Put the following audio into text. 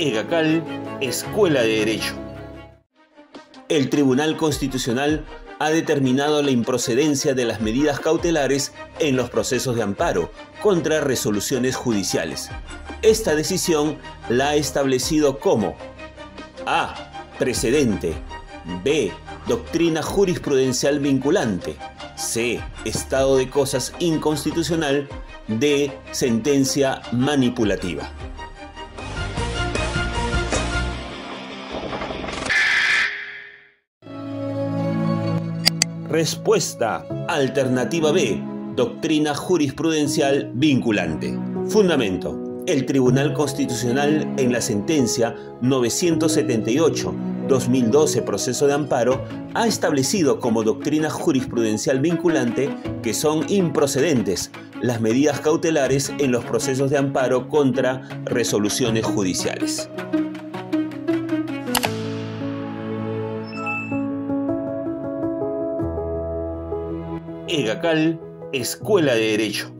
EGACAL, Escuela de Derecho. El Tribunal Constitucional ha determinado la improcedencia de las medidas cautelares en los procesos de amparo contra resoluciones judiciales. Esta decisión la ha establecido como A. Precedente. B. Doctrina jurisprudencial vinculante. C. Estado de cosas inconstitucional. D. Sentencia manipulativa. Respuesta. Alternativa B. Doctrina jurisprudencial vinculante. Fundamento. El Tribunal Constitucional en la sentencia 978-2012 proceso de amparo ha establecido como doctrina jurisprudencial vinculante que son improcedentes las medidas cautelares en los procesos de amparo contra resoluciones judiciales. EGACAL, Escuela de Derecho.